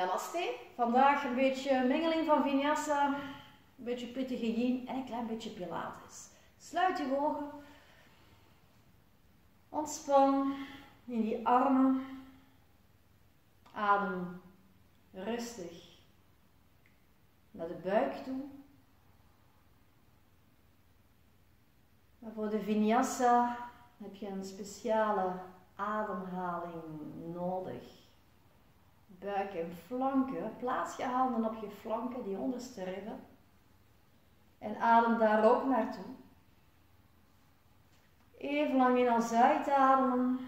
Namaste. Vandaag een beetje mengeling van vinyasa, een beetje pittige yin en een klein beetje pilates. Sluit je ogen. Ontspan in die armen. Adem rustig naar de buik toe. Maar voor de vinyasa heb je een speciale ademhaling nodig buik en flanken. Plaats je handen op je flanken, die onderste ribben. En adem daar ook naartoe. Even lang in als uitademen.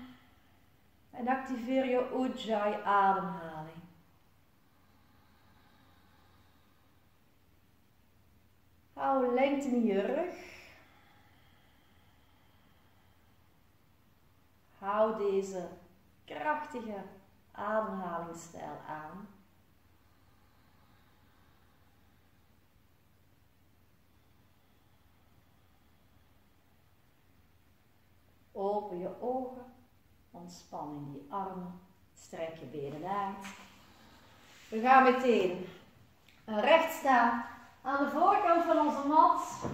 En activeer je Ujjayi ademhaling. Hou lengte in je rug. Hou deze krachtige ademhalingsstijl aan. Open je ogen, ontspan in die armen, strek je benen uit. We gaan meteen recht staan aan de voorkant van onze mat.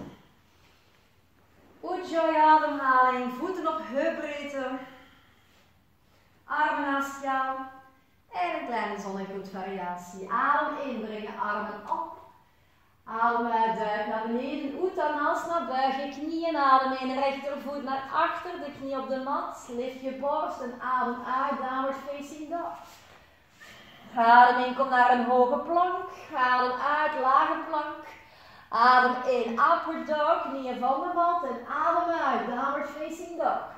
Ujjayi ademhaling, voeten op heupbreedte. Armen naast jou. En een kleine zonnegroetvariatie. Adem inbrengen, armen op. Adem uit, duik naar beneden. Uttanasana, buig je knieën. Adem in, rechtervoet naar achter. De knie op de mat. Lift je borst en adem uit. Downward facing dog. Adem in, kom naar een hoge plank. Adem uit, lage plank. Adem in, upward dog. Knieën van de mat. En adem uit, downward facing dog.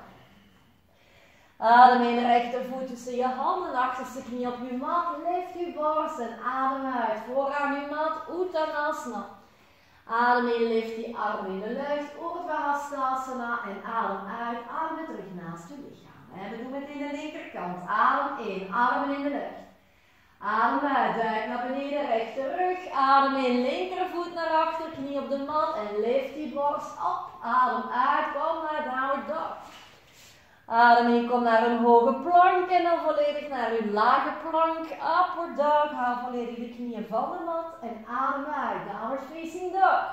Adem in de rechtervoet tussen je handen, achterste knie op je mat. Lift je borst en adem uit. Vooraan je mat, Uttanasana. Adem in, lift die armen in de lucht, Urdhva. En adem uit, armen terug naast je lichaam. En we doen het in de linkerkant. Adem in, armen in de lucht. Adem uit, duik naar beneden, rechter rug. Adem in, linkervoet naar achter, knie op de mat. En lift die borst op. Adem uit, kom naar downward dog. Adem in, kom naar een hoge plank en dan volledig naar uw lage plank. Upward dog, haal volledig de knieën van de mat en adem uit. Downward facing dog.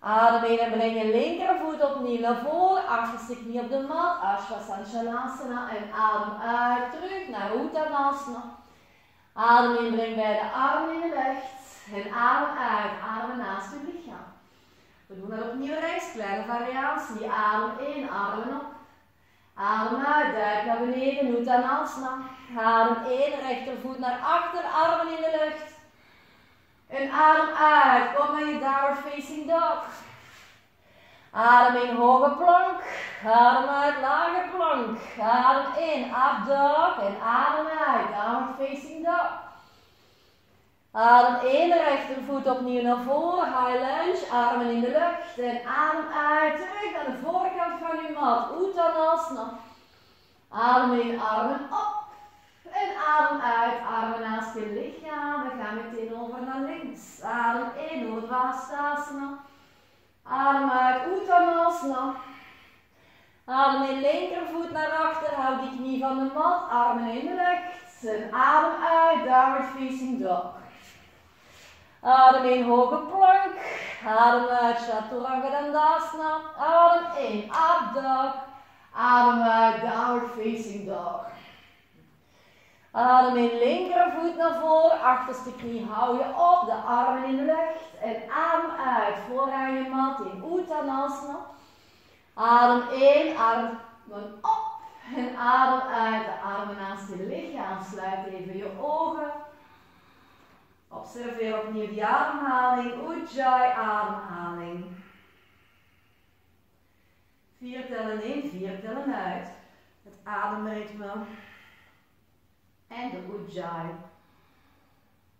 Adem in en breng je linkervoet opnieuw naar voren. Achterste knie op de mat. Ashwasana en adem uit. Terug naar Uttanasana. Adem in, breng beide armen in de lucht. En adem uit. Adem naast uw lichaam. We doen dat opnieuw rechts. Kleine variatie. Adem in, armen op. Adem uit, duik naar beneden, Uttanasana. Adem in, rechtervoet naar achter, armen in de lucht. En adem uit, kom naar je downward facing dog. Adem in, hoge plank. Adem uit, lage plank. Adem in, up dog. En adem uit, downward facing dog. Adem in, rechtervoet opnieuw naar voren, high lunge, armen in de lucht. En adem uit, terug naar de voorkant van uw mat, Uttanasana. Adem in, armen op. En adem uit, armen naast je lichaam. We gaan meteen over naar links. Adem in, Urdhva Adem uit, Uttanasana. Adem in, linkervoet naar achter, houd die knie van de mat, armen in de lucht. En adem uit, downward facing dog. Adem in, hoge plank. Adem uit, Chaturanga Dandasana. Adem in, up dog. Adem uit, downward facing dog. Adem in, linkervoet naar voren. Achterste knie hou je op, de armen in de lucht. En adem uit, vooraan je mat in Uttanasana. Adem in, adem op. En adem uit, de armen naast je lichaam. Sluit even je ogen. Observeer opnieuw die ademhaling. Ujjayi ademhaling. Vier tellen in, vier tellen uit. Het ademritme. En de Ujjayi.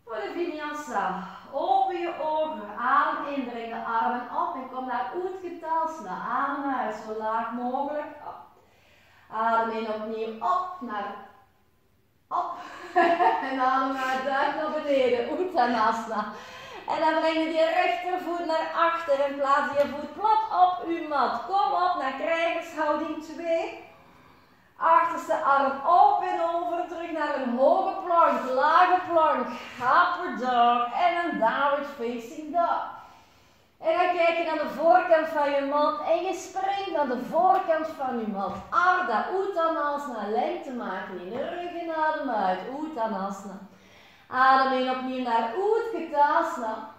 Voor de vinyasa. Open je ogen. Adem in, breng de armen op en kom naar Utkatasana. Adem uit, zo laag mogelijk. Adem in opnieuw op naar en adem uit, duik naar beneden. Uttanasana. En dan breng je je rechtervoet naar achter en plaats je voet plat op uw mat. Kom op naar krijgershouding 2. Achterste arm op en over. Terug naar een hoge plank, lage plank. Upper dog. En een downward facing dog. En dan kijk je naar de voorkant van je mat en je springt naar de voorkant van je mat. Ardha Uttanasana, lengte maken in de rug en adem uit. Uttanasana. Adem in opnieuw naar Utkatasana.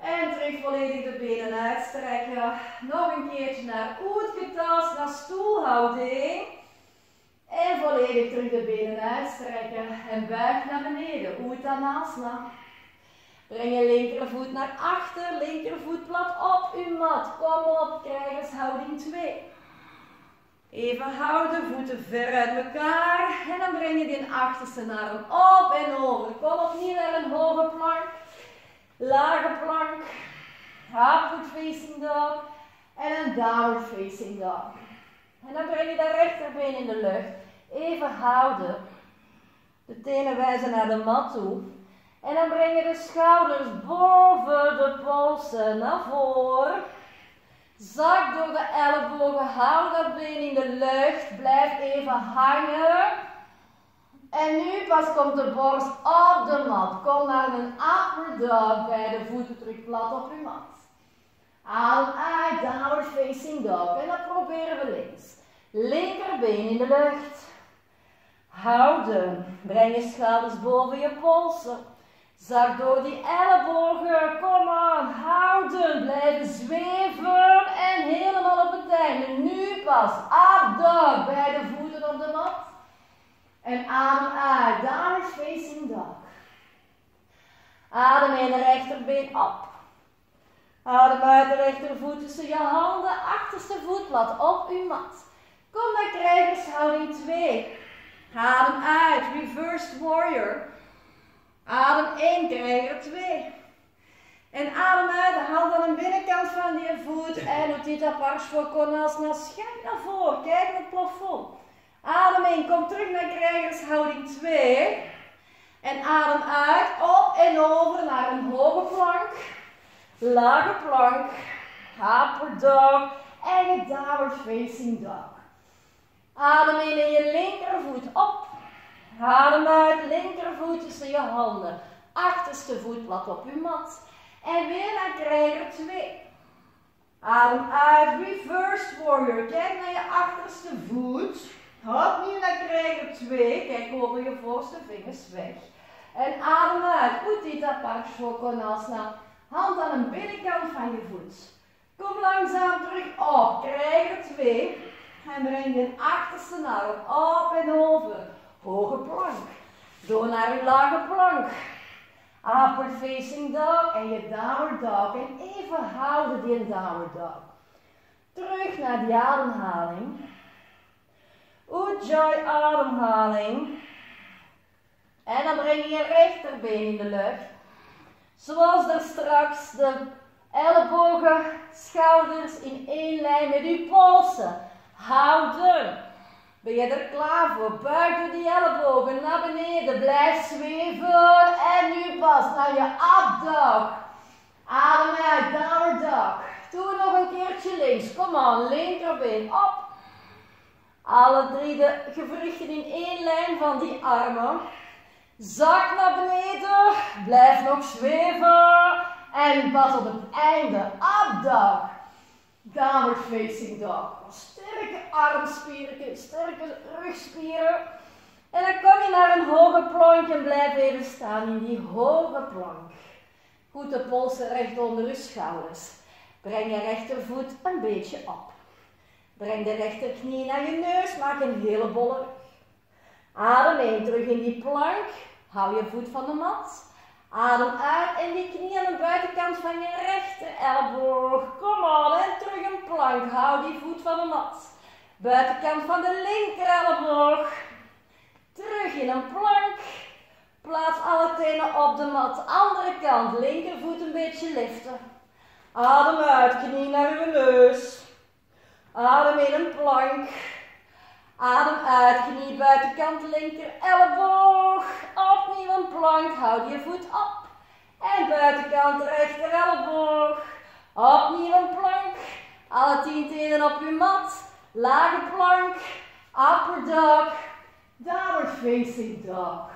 En terug volledig de benen uitstrekken. Nog een keertje naar Utkatasana, stoelhouding. En volledig terug de benen uitstrekken. En buig naar beneden. Uttanasana. Breng je linkervoet naar achter, linkervoet plat op uw mat. Kom op, krijgershouding 2. Even houden, voeten ver uit elkaar. En dan breng je die achterste arm op en over. Kom opnieuw naar een hoge plank. Lage plank. Upward facing dog. En een downward facing dog. En dan breng je de rechterbeen in de lucht. Even houden. De tenen wijzen naar de mat toe. En dan breng je de schouders boven de polsen naar voren. Zak door de ellebogen, hou dat been in de lucht, blijf even hangen. En nu pas komt de borst op de mat. Kom naar een upper dog, de voeten terug plat op uw mat. Adem uit, downward facing dog. En dat proberen we links. Linkerbeen in de lucht. Houden. Breng je schouders boven je polsen. Zak door die ellebogen. Kom aan. Houden. Blijven zweven. En helemaal op het einde. Nu pas. Up dog. Beide voeten op de mat. En adem uit. Downward facing dog. Adem in de rechterbeen op. Adem uit de rechtervoet tussen je handen. Achterste voetblad op uw mat. Kom naar krijgershouding 2. Adem uit. Reversed warrior. Adem in, krijger 2. En adem uit, haal dan de binnenkant van die voet en Uttita Parshvakonasana. Schuif naar voren, kijk naar het plafond. Adem in, kom terug naar krijgershouding 2. En adem uit, op en over naar een hoge plank. Lage plank. Upper. En je downward facing dog. Adem in en je linkervoet op. Adem uit, linkervoet tussen je handen. Achterste voet plat op je mat. En weer naar krijger 2. Adem uit, reversed warrior. Kijk naar je achterste voet. Opnieuw naar krijger 2. Kijk over je voorste vingers weg. En adem uit, Uttita Parshvakonasana. Hand aan de binnenkant van je voet. Kom langzaam terug op, krijger 2. En breng je achterste arm op en over. Hoge plank. Door naar je lage plank. Upward facing dog en je downward dog. En even houden die downward dog. Terug naar die ademhaling. Ujjayi ademhaling. En dan breng je je rechterbeen in de lucht. Zoals er straks de ellebogen, schouders in één lijn met uw polsen. Houden. Ben je er klaar voor? Buik door die ellebogen naar beneden. Blijf zweven. En nu pas naar je dog. Adem uit, downward dog. Doe nog een keertje links. Kom aan, linkerbeen op. Alle drie de gewrichten in één lijn van die armen. Zak naar beneden. Blijf nog zweven. En pas op het einde. Dog. Downward facing dog. Sterke armspieren, sterke rugspieren. En dan kom je naar een hoge plank en blijf even staan in die hoge plank. Goed de polsen recht onder je schouders. Breng je rechtervoet een beetje op. Breng de rechterknie naar je neus, maak een hele bolle rug. Adem in, terug in die plank. Hou je voet van de mat. Adem uit en die knie aan de buitenkant van je rechter elleboog. Kom aan en terug een plank. Hou die voet van de mat. Buitenkant van de linker elleboog. Terug in een plank. Plaats alle tenen op de mat. Andere kant, linkervoet een beetje liften. Adem uit, knie naar uw neus. Adem in een plank. Adem uit, knie buitenkant linker elleboog. Plank, houd je voet op. En buitenkant rechter elleboog. Opnieuw een plank. Alle tien tenen op je mat. Lage plank. Upper dog. Downward facing dog.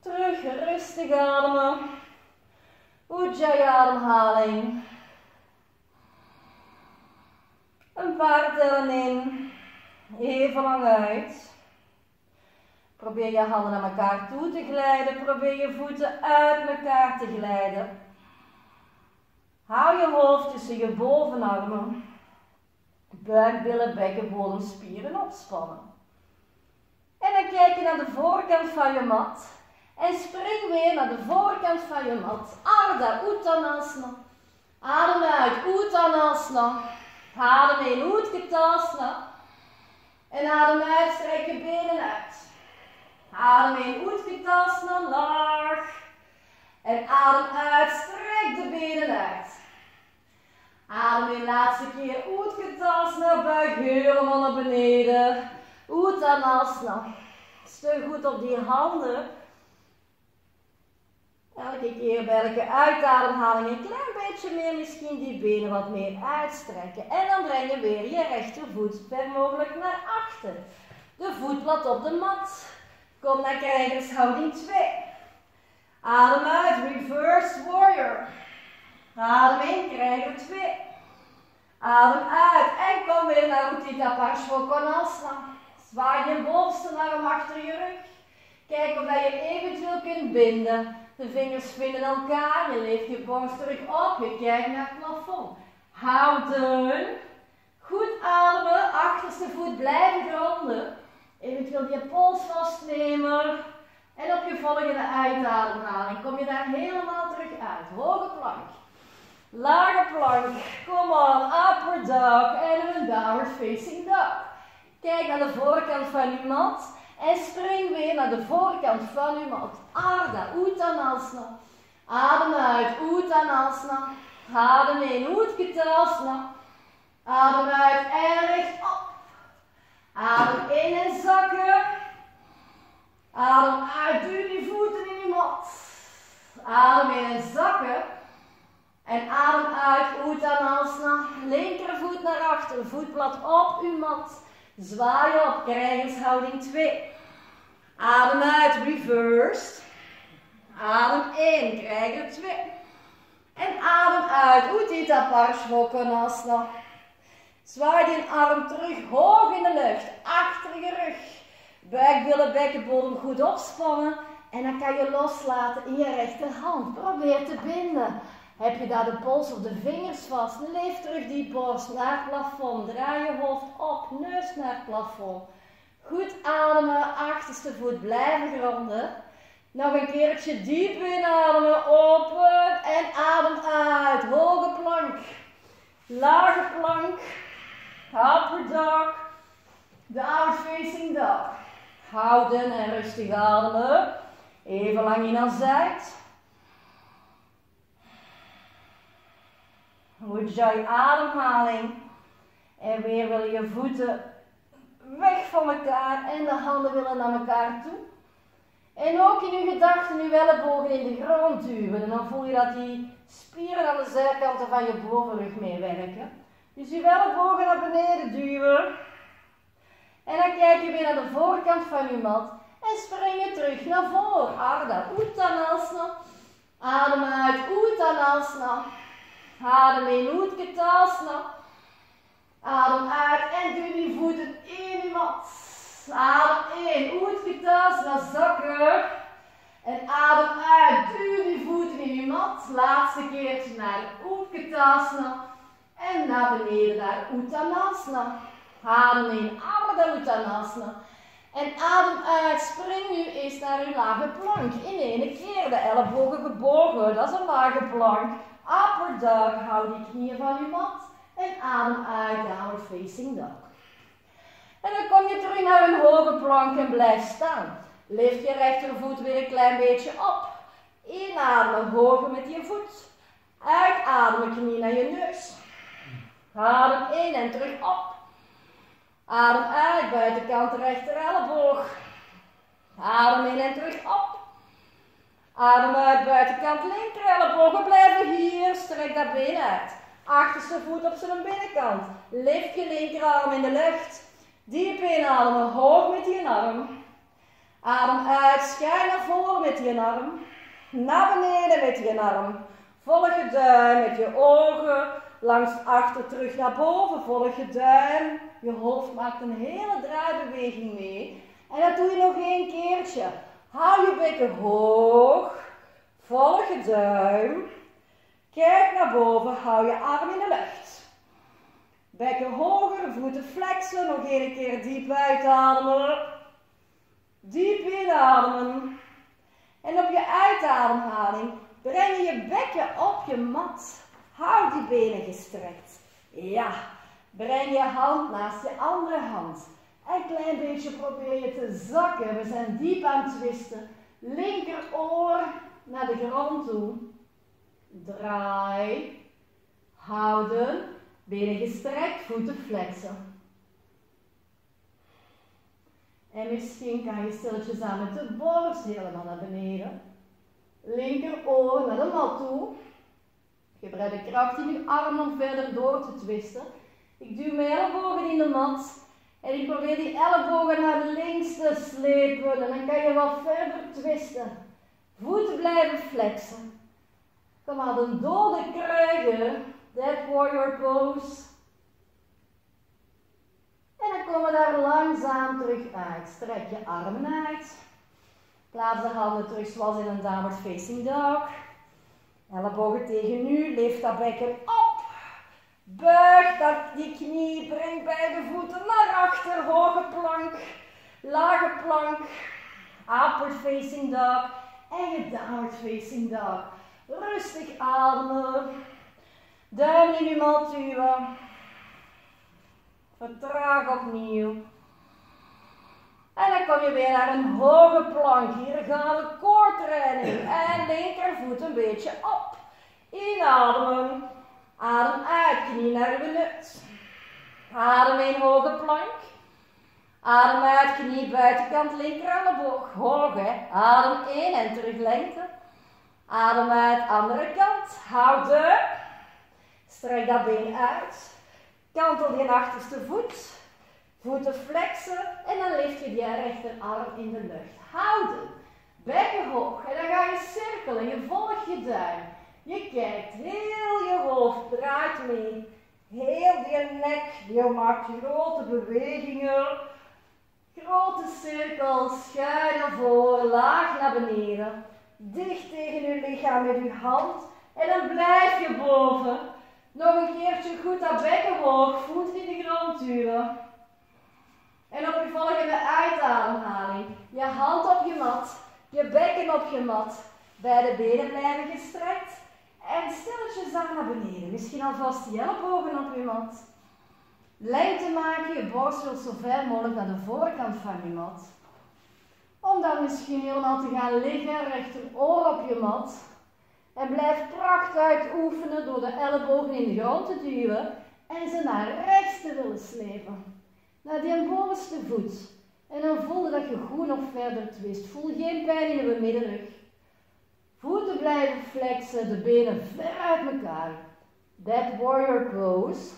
Terug rustig ademen. Ujjayi ademhaling. Een paar tellen in. Even lang uit. Probeer je handen naar elkaar toe te glijden. Probeer je voeten uit elkaar te glijden. Hou je hoofd tussen je bovenarmen. Buik, billen, bekken, bodem, spieren opspannen. En dan kijk je naar de voorkant van je mat. En spring weer naar de voorkant van je mat. Ardha Uttanasana. Adem uit, Uttanasana. Adem in, Utkatasana. En adem uit, strek je benen uit. Adem in, Utkatasana, laag. En adem uit, strek de benen uit. Adem in, laatste keer, Utkatasana, buik helemaal naar beneden. Uttanasana. Steun goed op die handen. Elke keer bij elke uitademhaling een klein beetje meer, misschien die benen wat meer uitstrekken. En dan breng je weer je rechtervoet ver mogelijk naar achter. De voetblad op de mat. Kom naar krijgershouding 2. Adem uit, reverse warrior. Adem in, krijger 2. Adem uit en kom weer naar Uttita Parshvokonasana. Zwaai je bovenste arm achter je rug. Kijk of je eventueel kunt binden. De vingers vinden elkaar. Je legt je borst terug op. Je kijkt naar het plafond. Houden. Goed ademen. Achterste voet blijven gronden. Eventueel je pols vastnemen. En op je volgende uitademhaling kom je daar helemaal terug uit. Hoge plank. Lage plank. Kom on. Upper dog. En een downward facing dog. Kijk naar de voorkant van je mat. En spring weer naar de voorkant van uw mat. Ardha Uttanasana. Adem uit, Uttanasana. Adem in, Utkatasana. Adem uit en rechtop. Adem in en zakken. Adem uit, duw die voeten in je mat. Adem in en zakken. En adem uit, Uttanasana. Linkervoet naar achter, voetblad op uw mat. Zwaai op, krijgershouding 2. Adem uit, reversed. Adem in, krijger 2. En adem uit, Uttita Parshvokonasana. Zwaai die arm terug, hoog in de lucht, achter je rug. Buik, billen, bekkenbodem goed opspannen. En dan kan je loslaten in je rechterhand. Probeer te binden. Heb je daar de pols of de vingers vast? Leef terug die borst naar het plafond. Draai je hoofd op, neus naar het plafond. Goed ademen, achterste voet blijven gronden. Nog een keertje diep inademen, open en adem uit. Hoge plank, lage plank, upper dog, downward facing dog. Houden en rustig ademen. Even lang in aan zijt. Ujjayi ademhaling. En weer wil je voeten weg van elkaar en de handen willen naar elkaar toe. En ook in uw gedachten uw ellebogen in de grond duwen. En dan voel je dat die spieren aan de zijkanten van je bovenrug meewerken. Dus uw ellebogen naar beneden duwen. En dan kijk je weer naar de voorkant van uw mat. En spring je terug naar voren. Ardha Uttanasana. Adem uit Uttanasana. Adem in, Utkatasana. Adem uit en duw die voeten in je mat. Adem in, Utkatasana, zakken. En adem uit, duw die voeten in je mat. Laatste keertje naar Utkatasana. En naar beneden naar Uttanasana. Adem in, Ardha Uttanasana. En adem uit, spring nu eens naar uw lage plank. In ene keer de ellebogen gebogen, dat is een lage plank. Upper dog, hou die knieën van je mat. En adem uit, downward facing dog. En dan kom je terug naar een hoge plank en blijf staan. Lift je rechtervoet weer een klein beetje op. Inademen, hoger met je voet. Uitademen, knie naar je neus. Adem in en terug op. Adem uit, buitenkant rechter elleboog. Adem in en terug op. Adem uit, buitenkant linker elleboog. We blijven hier, strek dat been uit. Achterste voet op zijn binnenkant. Lift je linkerarm in de lucht. Diep inademen, hoog met je arm. Adem uit, schuin naar voren met je arm. Naar beneden met je arm. Volg je duim met je ogen. Langs achter terug naar boven. Volg je duim. Je hoofd maakt een hele draaibeweging mee. En dat doe je nog één keertje. Hou je bekken hoog. Volg je duim. Kijk naar boven. Hou je arm in de lucht. Bekken hoger, voeten flexen. Nog één keer diep uitademen. Diep inademen. En op je uitademhaling breng je je bekken op je mat. Hou die benen gestrekt. Ja, breng je hand naast je andere hand. Een klein beetje probeer je te zakken. We zijn diep aan het twisten. Linkeroor naar de grond toe. Draai. Houden. Benen gestrekt, voeten flexen. En misschien kan je stilletjes aan met de borst helemaal naar beneden. Linkeroor naar de mat toe. Gebruik de kracht in je arm om verder door te twisten. Ik duw mijn ellebogen in de mat. En ik probeer die ellebogen naar links te slepen. En dan kan je wat verder twisten. Voeten blijven flexen. Kom aan, een dode kruigen. Dead warrior pose. En dan komen we daar langzaam terug uit. Strek je armen uit. Plaats de handen terug zoals in een downward facing dog. Ellebogen tegen u. Lift dat bekken op. Buig dat die knie. Breng beide voeten naar achter. Hoge plank. Lage plank. Upward facing dog. En je downward facing dog. Rustig ademen. Duim in uw duwen. Vertraag opnieuw. En dan kom je weer naar een hoge plank. Hier gaan we koortraining. En linkervoet een beetje op. Inademen. Adem uit, knie naar lucht. Adem in hoge plank. Adem uit, knie buitenkant linker elleboog. Hoog hè. Adem in en terug lengte. Adem uit, andere kant. Houden. Strek dat been uit. Kantel je achterste voet. Voeten flexen en dan lift je je rechterarm in de lucht. Houden. Bekken hoog. En dan ga je cirkelen. Je volgt je duim. Je kijkt. Heel je hoofd draait mee. Heel je nek. Je maakt grote bewegingen. Grote cirkels. Schuin naar voren. Laag naar beneden. Dicht tegen je lichaam met je hand. En dan blijf je boven. Nog een keertje goed dat bekken hoog. Voet in de grond duwen. En op je volgende uitademhaling, je hand op je mat, je bekken op je mat, beide benen blijven gestrekt en stilletjes daar naar beneden. Misschien alvast je ellebogen op je mat. Lengte maken, je borst wil zo ver mogelijk naar de voorkant van je mat. Om dan misschien helemaal te gaan liggen, rechteroor op je mat. En blijf pracht uitoefenen door de ellebogen in de grond te duwen en ze naar rechts te willen slepen naar die bovenste voet. En dan voelde dat je goed nog verder twist. Voel geen pijn in de middenrug. Voeten blijven flexen, de benen ver uit elkaar. That warrior pose.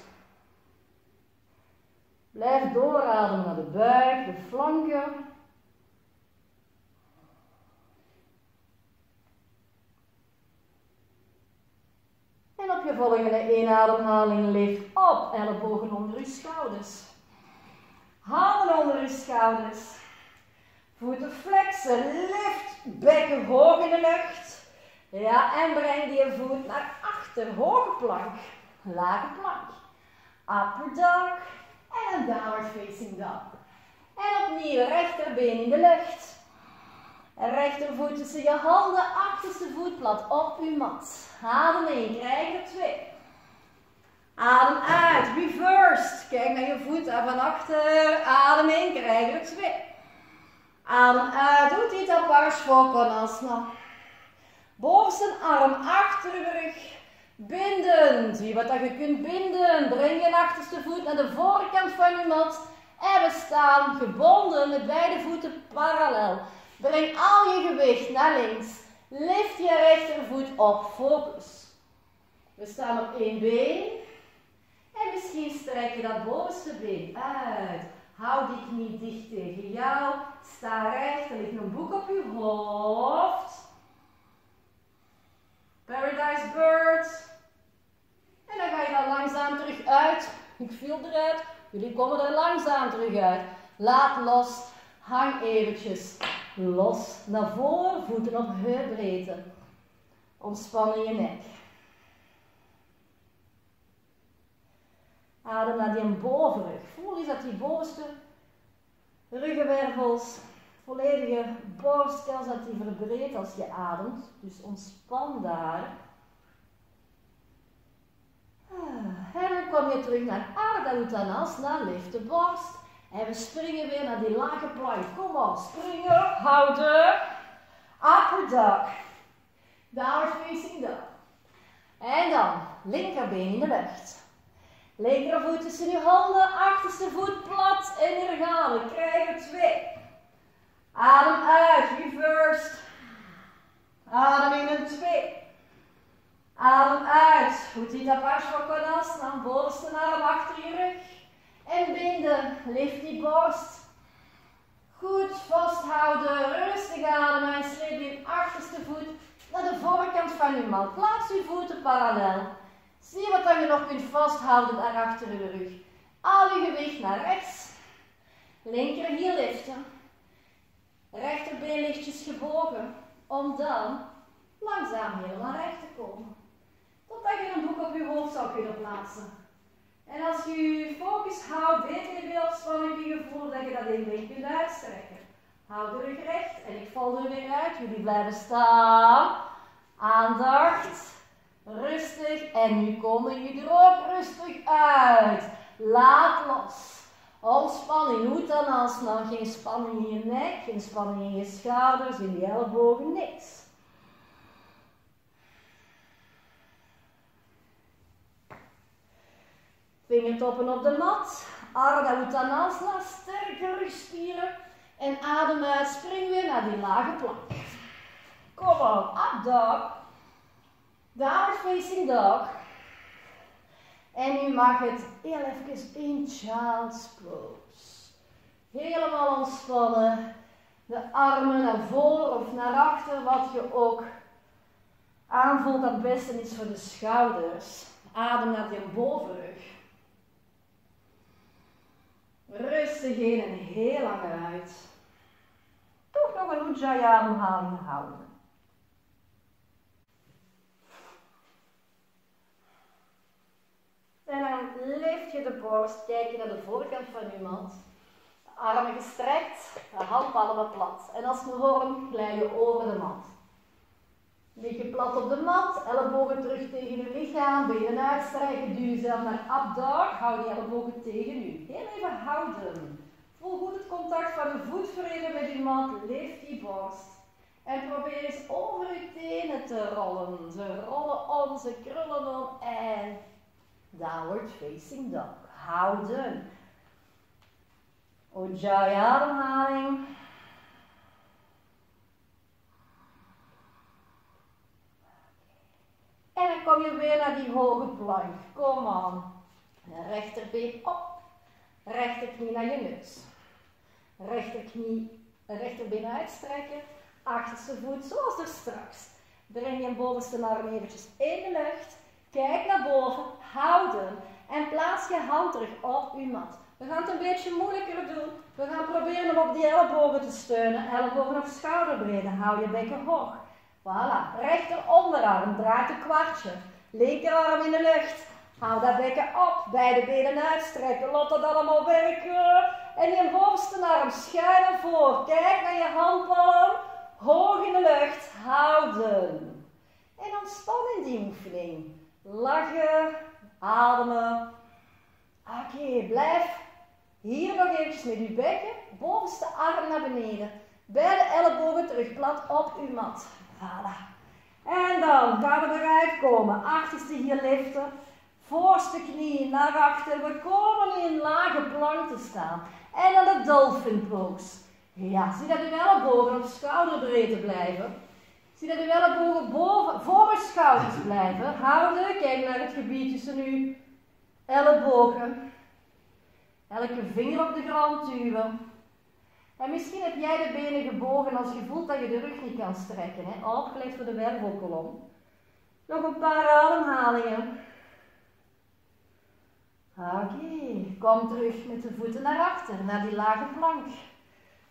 Blijf doorademen naar de buik, de flanken. En op je volgende inademhaling lift op, ellebogen onder je schouders. Handen onder je schouders. Voeten flexen. Lift bekken hoog in de lucht. Ja, en breng die voet naar achter. Hoge plank. Lage plank. Upper dog. En een downward facing dog. En opnieuw rechterbeen in de lucht. Rechtervoet tussen je handen. Achterste voetblad op uw mat. Adem in. Krijg er twee. Adem uit, reversed. Kijk naar je voeten van achter. Adem in, krijg er twee. Adem uit, op Parshvakonasana. Bovenste arm achter de rug. Binden. Zie wat dat je kunt binden. Breng je achterste voet naar de voorkant van je mat. En we staan gebonden met beide voeten parallel. Breng al je gewicht naar links. Lift je rechtervoet op. Focus. We staan op één been. Strek je dat bovenste been uit. Hou die knie dicht tegen jou. Sta recht. Er ligt een boek op je hoofd. Paradise Bird. En dan ga je dan langzaam terug uit. Ik viel eruit. Jullie komen er langzaam terug uit. Laat los. Hang eventjes los naar voren. Voeten op heupbreedte. Ontspan je nek. Adem naar die bovenrug. Voel eens dat die bovenste ruggenwervels, volledige borstkels, dat die verbreedt als je ademt. Dus ontspan daar. Ah, en dan kom je terug naar Ardha Uttanasana, lift de borst. En we springen weer naar die lage plank. Kom op, springen, houden. Upper dog. Downward facing dog. En dan linkerbeen in de lucht. Linkervoet tussen je handen, achterste voet plat en hier gaan we. Krijgen twee. Adem uit, reversed. Adem in een twee. Adem uit. Uttita Parshvakonasana, bovenste arm achter je rug. En binden, lift die borst. Goed vasthouden, rustig ademen en sleep je achterste voet naar de voorkant van je mat. Plaats je voeten parallel. Zie wat je nog kunt vasthouden daar achter je rug. Al je gewicht naar rechts. Linker hiel liften. Rechterbeen lichtjes gebogen. Om dan langzaam heel naar recht te komen. Totdat je een boek op je hoofd zou kunnen plaatsen. En als je focus houdt binnen de beeldspanning, je gevoel dat je dat in kunt uitstrekken. Hou de rug recht en ik val er weer uit. Jullie blijven staan. Aandacht. Rustig. En nu komen jullie er ook rustig uit. Laat los. Ontspanning. Hoe dan alsnog. Geen spanning in je nek. Geen spanning in je schouders. In je ellebogen. Niks. Vingertoppen op de mat. Ardha Uttanasana. Sterke rugspieren. En adem uit. Spring weer naar die lage plank. Kom op. Up dog. Downward facing dog. En nu mag het heel even in child's pose. Helemaal ontspannen. De armen naar voren of naar achter, wat je ook aanvoelt dat het beste is voor de schouders. Adem naar je bovenrug. Rustig in en heel lang uit. Toch nog een Ujjayi ademhaling houden. En dan lift je de borst, kijk je naar de voorkant van je mat. Armen gestrekt, de handpalmen plat. En als vorm glij je over de mat. Lig je plat op de mat, ellebogen terug tegen je lichaam, benen uitstrekken, duw jezelf naar up dog, hou die ellebogen tegen u. Heel even houden. Voel goed het contact van de voetvreden met je mat, lift die borst. En probeer eens over je tenen te rollen. Ze rollen om, ze krullen om en downward facing dog. Houden. Ujjayi ademhaling. En dan kom je weer naar die hoge plank. Kom aan. Rechterbeen op. Rechterknie naar je neus. Rechterknie, rechterbeen uitstrekken. Achterste voet zoals er straks. Breng je bovenste arm eventjes in de lucht. Kijk naar boven, houden en plaats je hand terug op uw mat. We gaan het een beetje moeilijker doen. We gaan proberen om op die ellebogen te steunen. Ellebogen op schouderbreedte. Hou je bekken hoog. Voilà. Rechter onderarm. Draait een kwartje. Linkerarm in de lucht. Hou dat bekken op. Beide benen uitstrekken. Laat dat allemaal werken. En je bovenste arm schuin naar voor. Kijk naar je handpalm. Hoog in de lucht. Houden. En ontspan in die oefening. Lachen, ademen. Oké, blijf hier nog eventjes met uw bekken, bovenste arm naar beneden. Beide ellebogen terug plat op uw mat. Voilà. En dan gaan we eruit komen. Achterste hier liften. Voorste knie naar achter. We komen in lage plank te staan. En dan de dolphin pose. Ja, zie dat uw ellebogen op schouderbreedte blijven. Zie dat uw ellebogen boven, voor uw schouders blijven. Houden. Kijk naar het gebied tussen uw ellebogen. Elke vinger op de grond duwen. En misschien heb jij de benen gebogen als je voelt dat je de rug niet kan strekken. Hè? Opgelegd voor de wervelkolom. Nog een paar ademhalingen. Oké, kom terug met de voeten naar achter, naar die lage plank.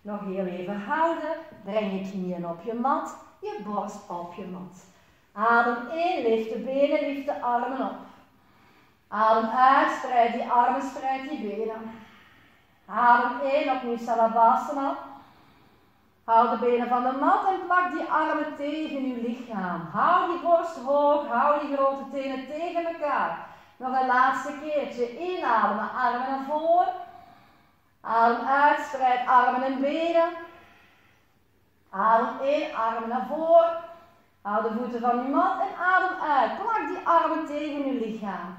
Nog heel even houden. Breng je knieën op je mat, je borst op je mat. Adem in, lift de benen, lift de armen op. Adem uit, spreid die armen, spreid die benen. Adem in, opnieuw Salabhasana. Hou de benen van de mat en plak die armen tegen je lichaam. Hou die borst hoog, hou die grote tenen tegen elkaar. Nog een laatste keertje. Inademen, armen naar voren. Adem uit, spreid armen en benen. Adem in, armen naar voren. Hou de voeten van je mat en adem uit. Plak die armen tegen je lichaam.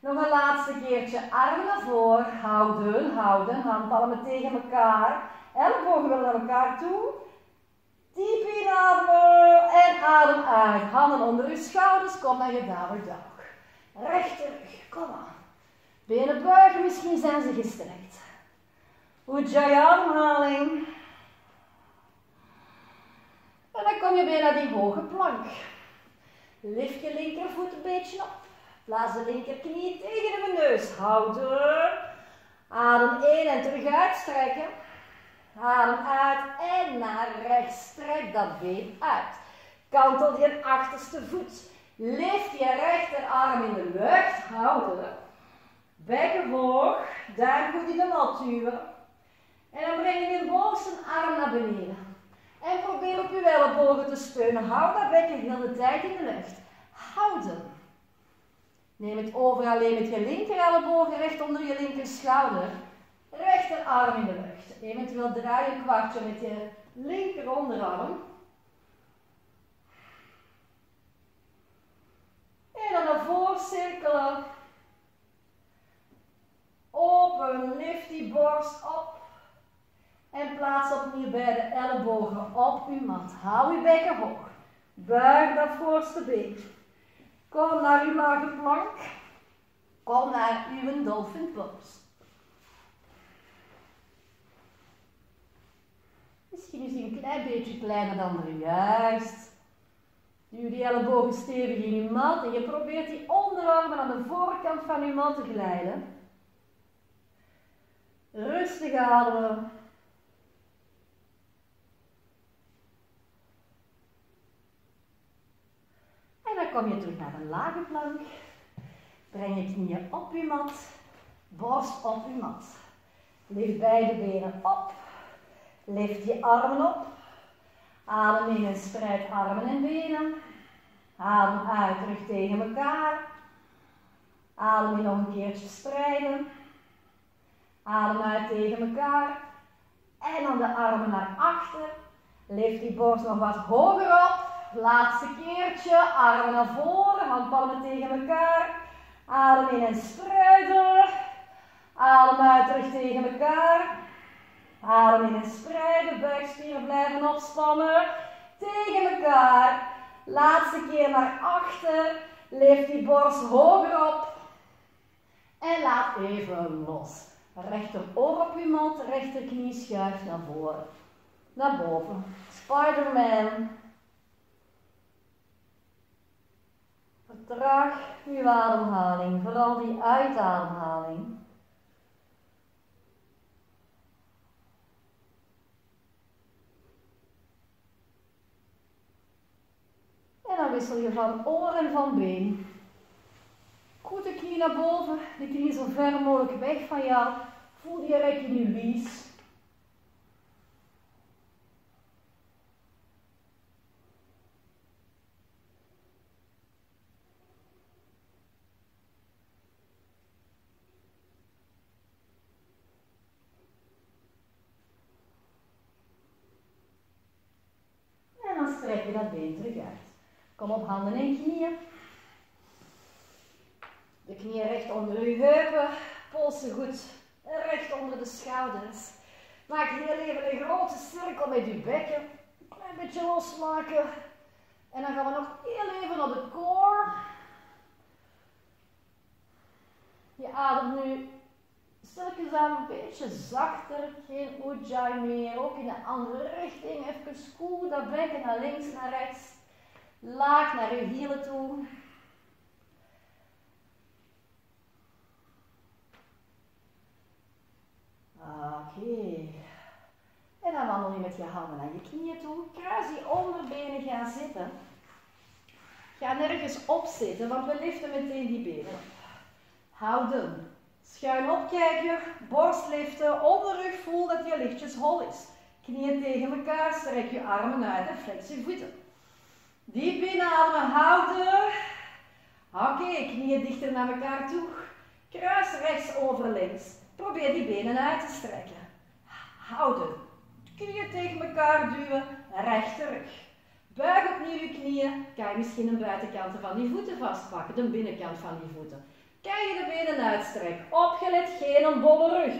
Nog een laatste keertje. Armen naar voren. Houden, houden. Handpalmen tegen elkaar. Ellebogen willen naar elkaar toe. Diep inademen en adem uit. Handen onder je schouders. Kom naar je downward dog. Rechter rug. Kom aan. Benen buigen. Misschien zijn ze gestrekt. Ujjayi ademhaling. En dan kom je weer naar die hoge plank. Lift je linkervoet een beetje op. Blaas de linkerknie tegen de neus. Houden. Adem in en terug uitstrekken. Adem uit en naar rechts. Strek dat been uit. Kantel je achterste voet. Lift je rechterarm in de lucht. Houden. Bekken hoog. Duim goed in de mat duwen. En dan breng je je bovenste arm naar beneden. En probeer op je ellebogen te steunen. Houd dat bekken heel de tijd in de lucht. Houden. Neem het over alleen met je linker recht onder je linker schouder. Rechterarm in de lucht. Eventueel draai een kwartje met je linker onderarm. En dan naar voren cirkelen. Open, lift die borst op. En plaats opnieuw beide ellebogen op uw mat. Hou uw bekken hoog. Buig dat voorste been. Kom naar uw lage plank. Kom naar uw dolphin pose. Misschien is hij een klein beetje kleiner dan de juist. Duw die ellebogen stevig in uw mat en je probeert die onderarmen aan de voorkant van uw mat te glijden. Rustig ademen. Kom je terug naar een lage plank. Breng je knieën op je mat. Borst op je mat. Lift beide benen op. Lift je armen op. Adem in en spreid armen en benen. Adem uit terug tegen elkaar. Adem in nog een keertje spreiden. Adem uit tegen elkaar. En dan de armen naar achter. Lift die borst nog wat hoger op. Laatste keertje. Armen naar voren. Handpalmen tegen elkaar. Adem in en spreiden. Adem uit terug tegen elkaar. Adem in en spreiden. Buikspieren blijven opspannen. Tegen elkaar. Laatste keer naar achter. Lift die borst hoger op. En laat even los. Rechter oor op uw mat. Rechterknie schuift naar voren. Naar boven. Spider-Man. Vertraag uw ademhaling. Vooral die uitademhaling. En dan wissel je van oor en van been. Goed de knie naar boven, de knie zo ver mogelijk weg van jou. Voel die rek in je lies. En dan strek je dat been terug uit. Kom op handen en knieën. De knieën recht onder uw heupen, polsen goed recht onder de schouders. Maak heel even een grote cirkel met uw bekken. Een klein beetje losmaken. En dan gaan we nog heel even op de core. Je ademt nu Stilletjes aan een beetje zachter, geen ujjayi meer. Ook in de andere richting. Even koel dat bekken naar links, naar rechts. Laag naar uw hielen toe. Oké. En dan wandel je met je handen naar je knieën toe. Kruis die onderbenen gaan zitten. Ga nergens op zitten, want we liften meteen die benen. Houden. Schuin opkijken, borst liften, onderrug voel dat je lichtjes hol is. Knieën tegen elkaar, strek je armen uit en flex je voeten. Diep inademen, houden. Oké, knieën dichter naar elkaar toe. Kruis rechts over links. Probeer die benen uit te strekken. Houden. Knieën tegen elkaar duwen, rechterrug. Buig opnieuw je knieën. Kan je misschien de buitenkanten van die voeten vastpakken, de binnenkant van die voeten. Kan je de benen uitstrekken. Opgelet, geen een bolle rug.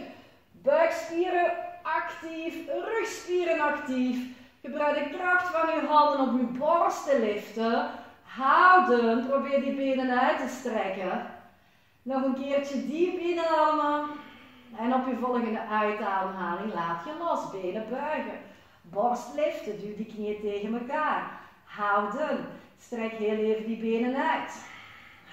Buikspieren actief, rugspieren actief. Gebruik de kracht van uw handen om uw borst te liften. Houden. Probeer die benen uit te strekken. Nog een keertje diep inademen. En op je volgende uitademhaling laat je los. Benen buigen. Borst liften. Duw die knieën tegen elkaar. Houden. Strek heel even die benen uit.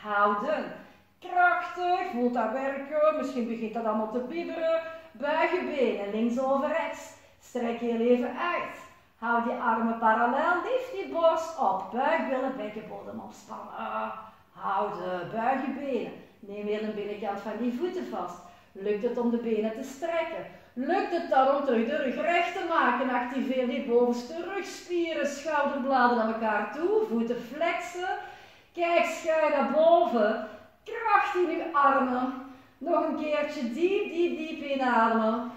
Houden. Krachtig. Voelt dat werken. Misschien begint dat allemaal te bibberen. Buig je benen. Links over rechts. Strek heel even uit. Houd je armen parallel. Lift die borst op. Buik, billen, bekkenbodem opspannen. Ah, houden. Buig je benen. Neem weer de binnenkant van die voeten vast. Lukt het om de benen te strekken? Lukt het dan om terug de rug recht te maken? Activeer die bovenste rugspieren, schouderbladen naar elkaar toe, voeten flexen. Kijk schuin naar boven. Kracht in uw armen. Nog een keertje diep, diep, diep inademen.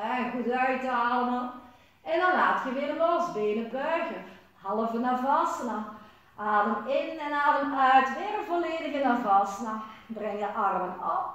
En goed uitademen. En dan laat je weer los, benen buigen. Halve navasana. Adem in en adem uit. Weer een volledige navasana. Breng je armen op.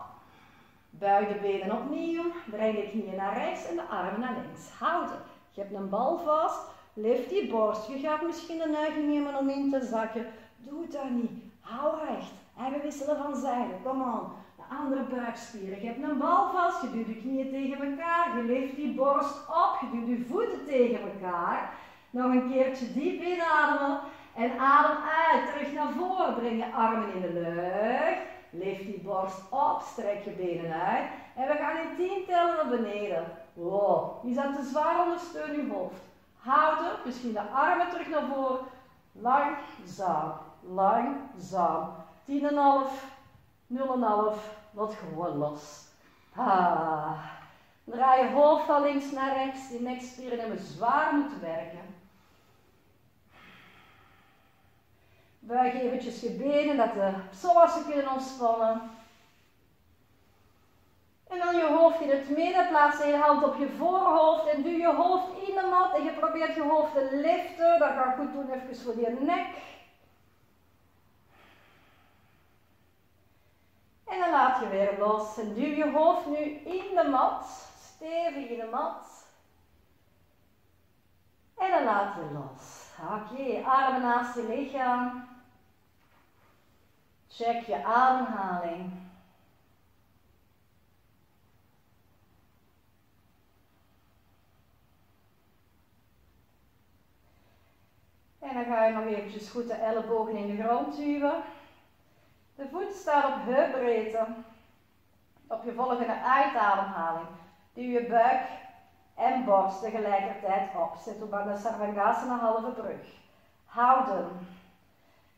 Buig de benen opnieuw. Breng de knieën naar rechts en de armen naar links. Houden. Je hebt een bal vast. Lift die borst. Je gaat misschien de neiging nemen om in te zakken. Doe dat niet. Hou recht. En we wisselen van zijde. Kom on. De andere buikspieren. Je hebt een bal vast. Je duwt de knieën tegen elkaar. Je lift die borst op. Je duwt je voeten tegen elkaar. Nog een keertje diep inademen. En adem uit. Terug naar voren. Breng je armen in de lucht. Lift die borst op, strek je benen uit. En we gaan in 10 tellen naar beneden. Wow, die zijn te zwaar, ondersteun je hoofd. Houden, misschien de armen terug naar voren. Langzaam, langzaam. 10,5, 0,5, laat gewoon los. Ah. Draai je hoofd van links naar rechts. Die nekspieren hebben zwaar moeten werken. Buig eventjes je benen, dat de psoasen kunnen ontspannen. En dan je hoofd in het midden, plaats je hand op je voorhoofd en duw je hoofd in de mat en je probeert je hoofd te liften. Dat gaat goed doen even voor je nek. En dan laat je weer los en duw je hoofd nu in de mat, stevig in de mat. En dan laat je los. Oké, armen naast je lichaam. Check je ademhaling. En dan ga je nog eventjes goed de ellebogen in de grond duwen. De voet staat op heupbreedte. Op je volgende uitademhaling duw je buik en borst tegelijkertijd op. Zet op de Sarvangasana halve brug. Houden.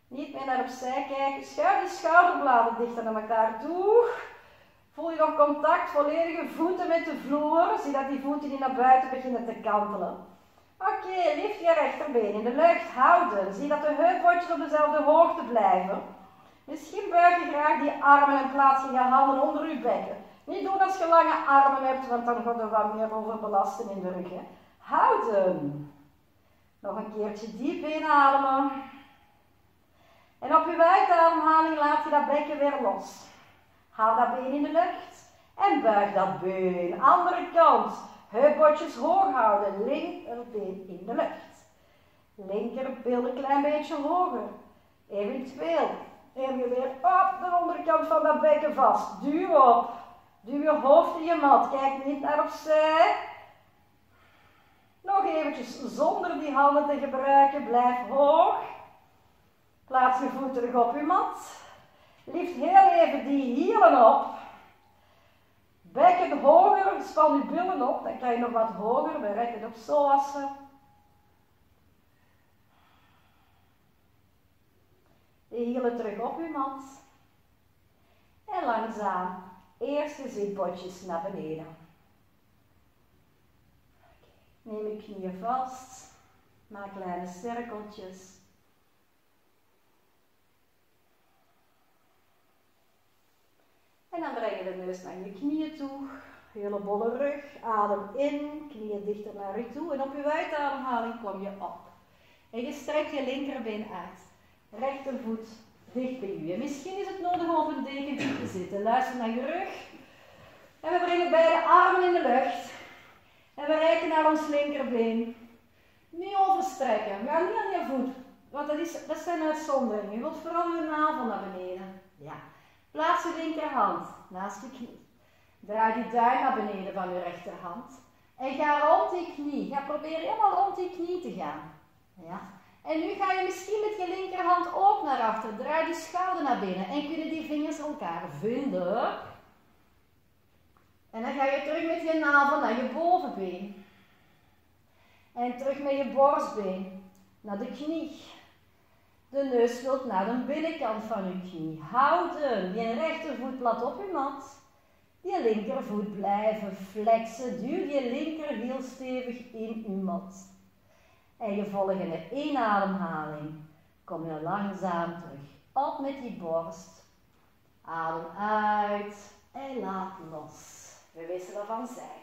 Niet meer naar opzij kijken. Schuif die schouderbladen dichter naar elkaar toe. Voel je nog contact, volledige voeten met de vloer. Zie dat die voeten die naar buiten beginnen te kantelen. Oké, lift je rechterbeen in de lucht houden. Zie dat de heupbotjes op dezelfde hoogte blijven. Misschien buig je graag die armen en plaats je handen onder je bekken. Niet doen als je lange armen hebt, want dan gaat er wat meer overbelasten in de rug. Hè. Houden. Nog een keertje diep inademen. En op je uitademhaling laat je dat bekken weer los. Haal dat been in de lucht. En buig dat been. Andere kant. Heupbotjes hoog houden. Linkerbeen in de lucht. Linkerbeen een klein beetje hoger. Eventueel neem je weer op de onderkant van dat bekken vast. Duw op. Duw je hoofd in je mat. Kijk niet naar opzij. Nog eventjes zonder die handen te gebruiken. Blijf hoog. Plaats je voet terug op je mat. Lift heel even die hielen op. Bekken hoger, span je billen op. Dan kan je nog wat hoger. We rekken op zoassen. De hielen terug op je mat. En langzaam eerste zitpotjes naar beneden. Neem je knieën vast. Maak kleine cirkeltjes. En dan breng je de neus naar je knieën toe. Hele bolle rug. Adem in. Knieën dichter naar je toe. En op je uitademhaling kom je op. En je strekt je linkerbeen uit. Rechtervoet dicht bij u. En misschien is het nodig om op een dekentje te zitten. Luister naar je rug. En we brengen beide armen in de lucht. En we reiken naar ons linkerbeen. Niet overstrekken. We gaan niet aan je voet. Want dat, is, dat zijn uitzonderingen. Je wilt vooral je navel naar beneden. Ja. Plaats je linkerhand naast je knie. Draai die duim naar beneden van je rechterhand. En ga rond die knie. Ga proberen helemaal rond die knie te gaan. Ja. En nu ga je misschien met je linkerhand ook naar achter. Draai die schouder naar binnen. En kunnen die vingers elkaar vinden. En dan ga je terug met je navel naar je bovenbeen. En terug met je borstbeen naar de knie. De neus wilt naar de binnenkant van je knie. Houden. Je rechtervoet plat op je mat. Je linkervoet blijven flexen. Duw je linker heel stevig in je mat. En je volgende inademhaling kom je langzaam terug op met die borst. Adem uit en laat los. We wisselen van zij.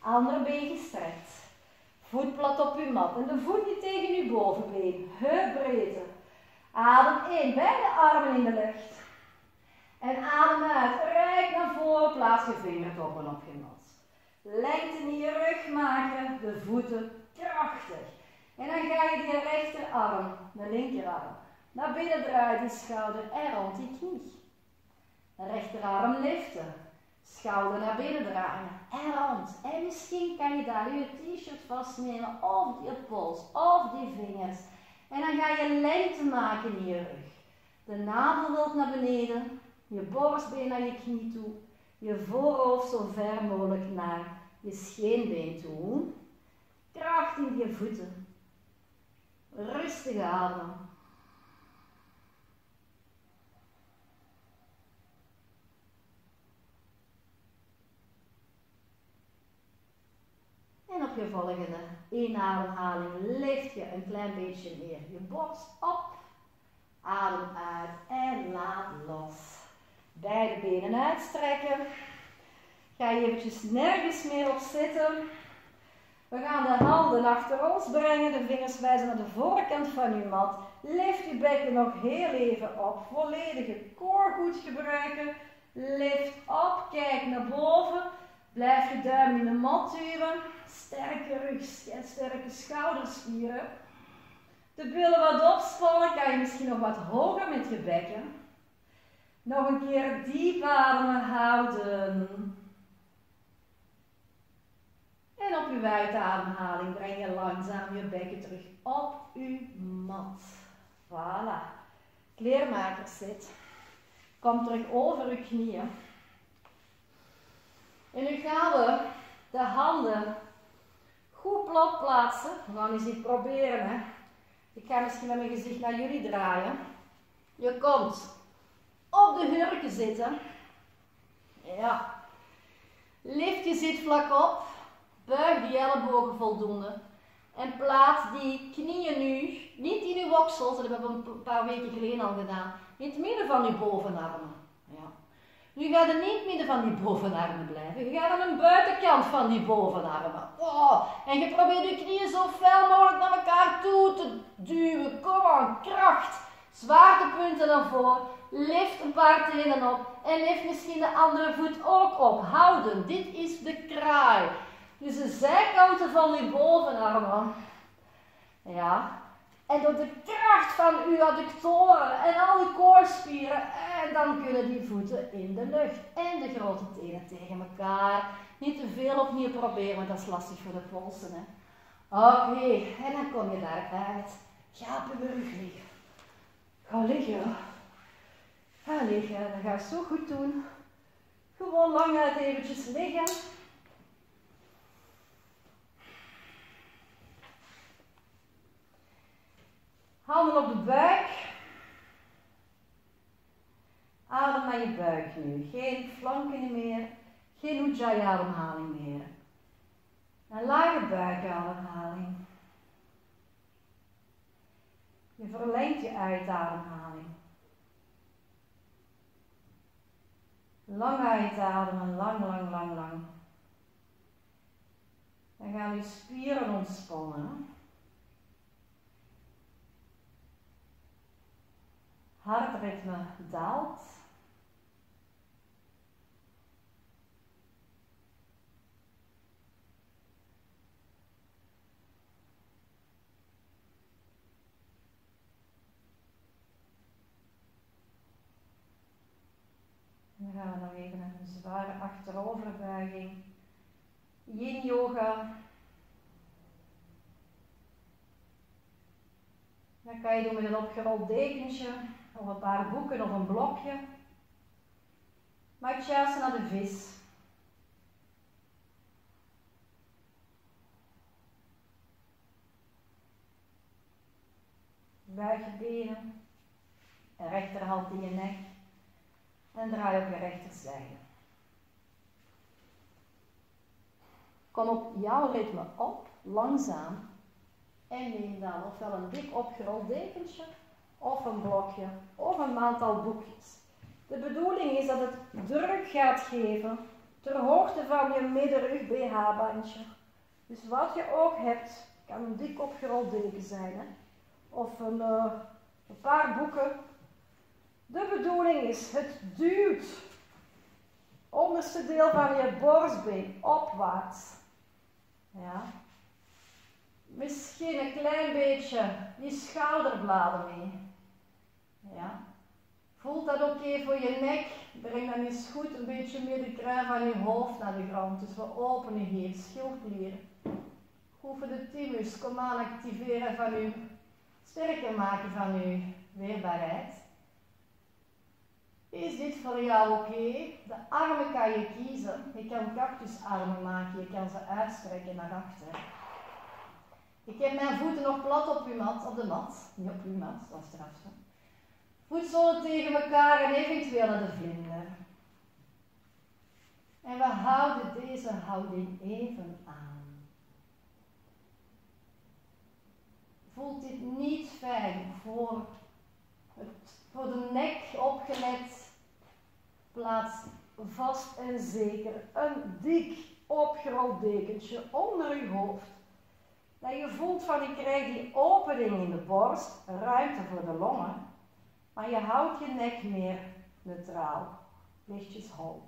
Andere been gestrekt. Voet plat op uw mat en de voet niet tegen uw bovenbeen. Heupbreedte. Adem in, beide armen in de lucht. En adem uit. Rijk naar voren, plaats je vingertoppen op je mat. Lengte in je rug maken, de voeten krachtig. En dan ga je die rechterarm, de linkerarm, naar binnen draaien, die schouder en rond die knie. De rechterarm liften, schouder naar binnen draaien en rond. En misschien kan je daar je t-shirt vastnemen of je pols of die vingers. En dan ga je lengte maken in je rug. De navel wilt naar beneden, je borstbeen naar je knie toe, je voorhoofd zo ver mogelijk naar je scheenbeen toe. Kracht in je voeten. Rustig ademen. En op je volgende inademhaling lift je een klein beetje meer je borst op. Adem uit en laat los. Beide benen uitstrekken. Ga je eventjes nergens meer op zitten. We gaan de handen achter ons brengen, de vingers wijzen naar de voorkant van uw mat. Lift uw bekken nog heel even op. Volledige core goed gebruiken. Lift op, kijk naar boven. Blijf je duim in de mat duwen. Sterke rug, sterke schouderspieren. De billen wat opspannen, kan je misschien nog wat hoger met je bekken. Nog een keer diep ademen houden. En op uw uitademhaling breng je langzaam je bekken terug op uw mat. Voilà. Kleermaker zit. Kom terug over uw knieën. En nu gaan we de handen goed plat plaatsen. We gaan eens iets proberen. Hè. Ik ga misschien met mijn gezicht naar jullie draaien. Je komt op de hurken zitten. Ja. Lift je zitvlak op. Buig die ellebogen voldoende. En plaats die knieën nu, niet in uw woksels, dat hebben we een paar weken geleden al gedaan, in het midden van uw bovenarmen. Ja. Nu gaat er niet midden van die bovenarmen blijven. Je gaat aan de buitenkant van die bovenarmen. Oh. En je probeert je knieën zo fel mogelijk naar elkaar toe te duwen. Kom aan, kracht. Zwaartepunten naar voren. Lift een paar tenen op. En lift misschien de andere voet ook op. Houden. Dit is de kraai. Dus de zijkanten van je bovenarmen. Ja. En door de kracht van uw adductoren en al uw koorspieren. En dan kunnen die voeten in de lucht. En de grote tenen tegen elkaar. Niet te veel opnieuw proberen, want dat is lastig voor de polsen. Hè. Oké, en dan kom je daaruit. Ga op je rug liggen. Ga liggen. Ga liggen, dat ga je zo goed doen. Gewoon lang uit eventjes liggen. Handen op de buik. Adem naar je buik nu. Geen flanken meer. Geen Ujjayi-ademhaling meer. Een lage buikademhaling. Je verlengt je uitademhaling. Lang uitademen, lang, lang, lang, lang. Dan gaan je spieren ontspannen. Hartritme daalt. Dan gaan we nog even een zware achteroverbuiging. Yin yoga. Dat kan je doen met een opgerold dekentje, of een paar boeken of een blokje. Maak naar de vis. Buig je benen, rechterhand in je nek. En draai op je rechterzijde. Kom op jouw ritme op, langzaam. En neem dan ofwel een dik opgerold dekentje, of een blokje, of een aantal boekjes. De bedoeling is dat het druk gaat geven ter hoogte van je middenrug BH-bandje. Dus wat je ook hebt, kan een dik opgerold deken zijn. Hè? Of een, uh, een paar boeken de bedoeling is, het duwt onderste deel van je borstbeen opwaarts. Ja. Misschien een klein beetje die schouderbladen mee. Ja. Voelt dat oké voor je nek? Breng dan eens goed een beetje meer de kruin van je hoofd naar de grond. Dus we openen hier, schildklier. Oefen de thymus, kom aan activeren van uw, sterker maken van uw weerbaarheid. Is dit voor jou oké? De armen kan je kiezen. Je kan cactusarmen maken, je kan ze uitstrekken naar achter. Ik heb mijn voeten nog plat op, uw mat, op de mat. Niet op uw mat, dat is straf. Voetzolen tegen elkaar en eventueel naar de vlinder. En we houden deze houding even aan. Voelt dit niet fijn voor, het, voor de nek opgelet Plaats vast en zeker een dik opgerold dekentje onder uw hoofd. Dat je voelt van je krijgt die opening in de borst, ruimte voor de longen, maar je houdt je nek meer neutraal, lichtjes hol.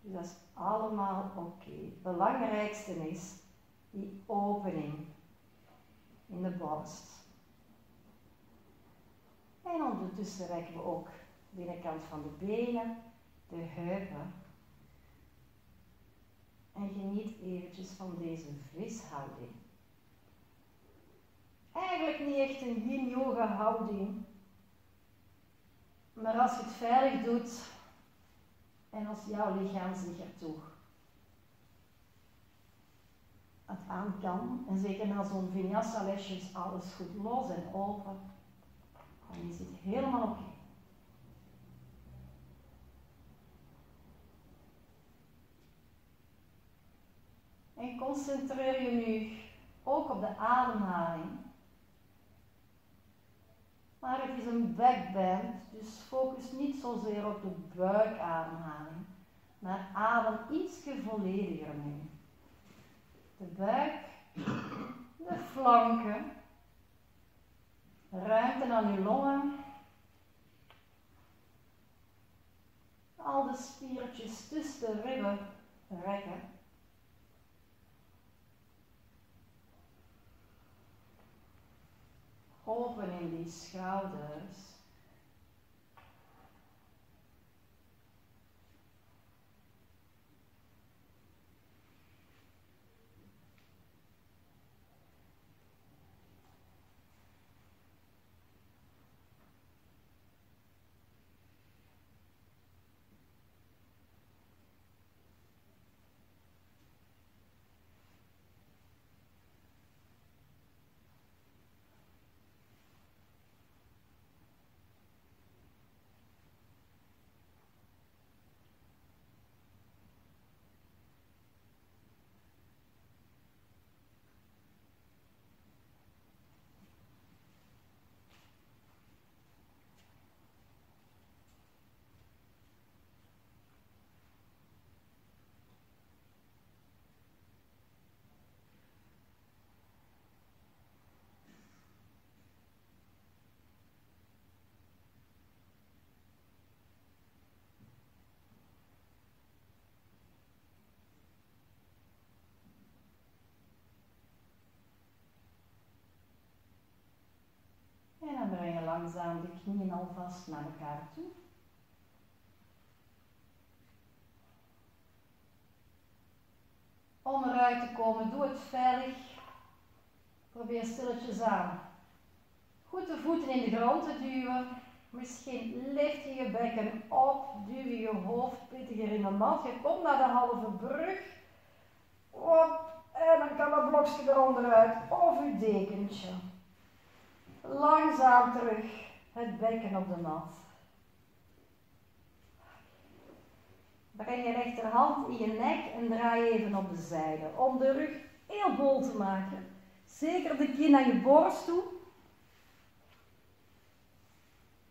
Dus dat is allemaal oké. Het belangrijkste is die opening in de borst. En ondertussen rekken we ook binnenkant van de benen, de heupen. En geniet eventjes van deze vishouding. Eigenlijk niet echt een yin yoga houding. Maar als je het veilig doet en als jouw lichaam zich ertoe het aan kan, en zeker na zo'n vinyasa lesje is alles goed los en open, en je zit helemaal oké. En concentreer je nu ook op de ademhaling. Maar het is een backbend, dus focus niet zozeer op de buikademhaling, maar adem iets vollediger nu. De buik, de flanken, ruimte aan je longen, al de spiertjes tussen de ribben rekken. Open in die schouders. En dan breng je langzaam de knieën alvast naar elkaar toe. Om eruit te komen, doe het veilig. Probeer stilletjes aan. Goed de voeten in de grond te duwen. Misschien licht je je bekken op, duw je je hoofd pittiger in de mat. Je komt naar de halve brug. En dan kan dat blokje eronder uit. Of uw dekentje. Langzaam terug het bekken op de mat. Breng je rechterhand in je nek en draai even op de zijde. Om de rug heel bol te maken. Zeker de kin naar je borst toe.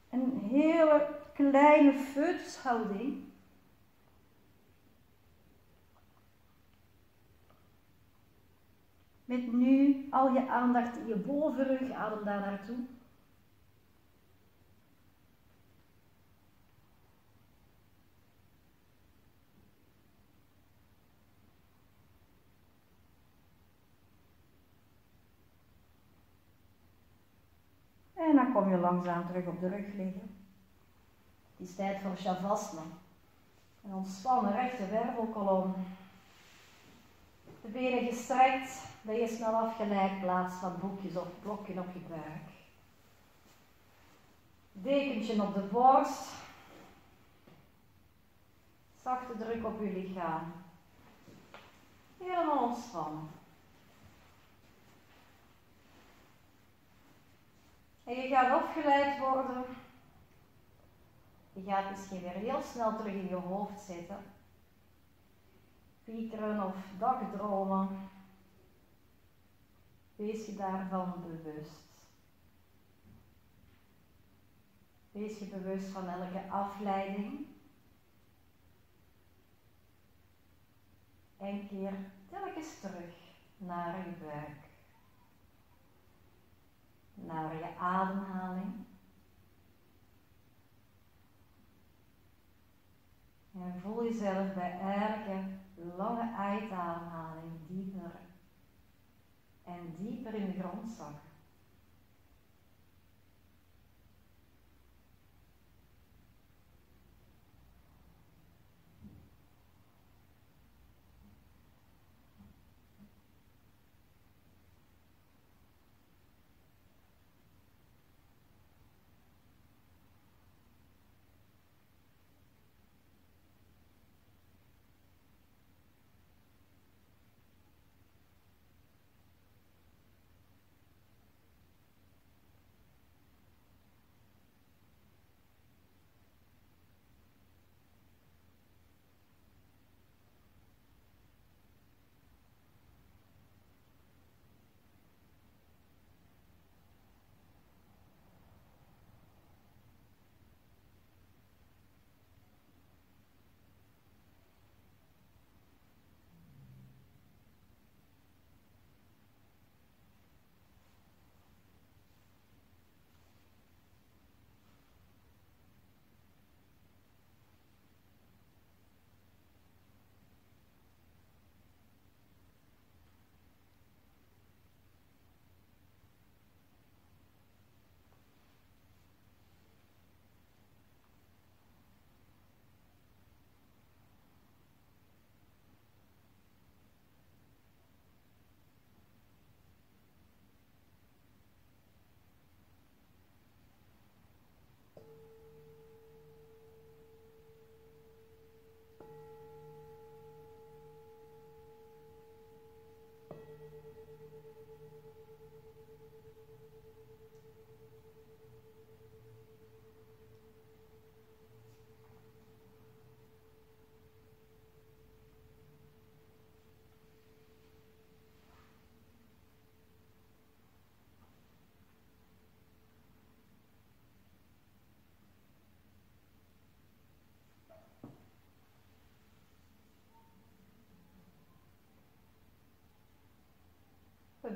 Een hele kleine foetushouding. Met nu al je aandacht in je bovenrug, adem daar naartoe. En dan kom je langzaam terug op de rug liggen. Het is tijd voor Shavasana. Een ontspannen rechte wervelkolom. De benen gestrekt, ben je snel afgeleid, plaats van boekjes of blokken op je buik. Dekentje op de borst. Zachte druk op je lichaam. Helemaal ontspannen. En je gaat opgeleid worden. Je gaat misschien weer heel snel terug in je hoofd zitten. Piekeren of dagdromen. Wees je daarvan bewust. Wees je bewust van elke afleiding. En keer telkens terug naar je buik. Naar je ademhaling. En voel jezelf bij elke lange uitademhaling dieper en dieper in de grond.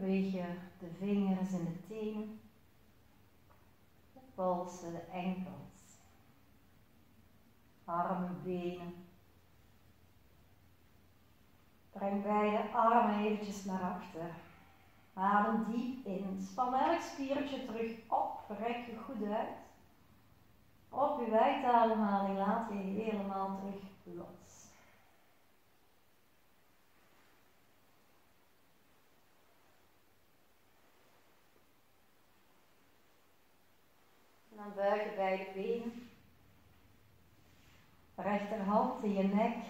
Beweeg je de vingers en de tenen, de polsen, de enkels, armen, benen. Breng beide armen eventjes naar achter. Adem diep in. Span elk spiertje terug op. Rek je goed uit. Op je wijdademhaling laat je helemaal terug los. En dan buig je beide benen. Rechterhand in je nek.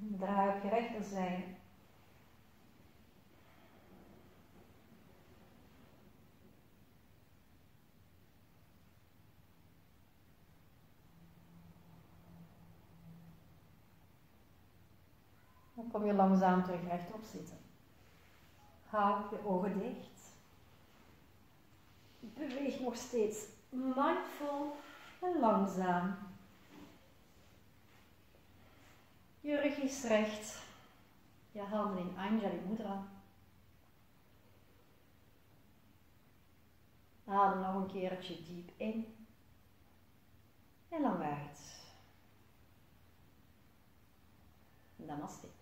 En draai op je rechterzijde. Dan kom je langzaam terug rechtop zitten. Hou je ogen dicht beweeg nog steeds mindful en langzaam. Je rug is recht. Je handen in Anjali Mudra. Adem nog een keertje diep in en lang uit. Namaste.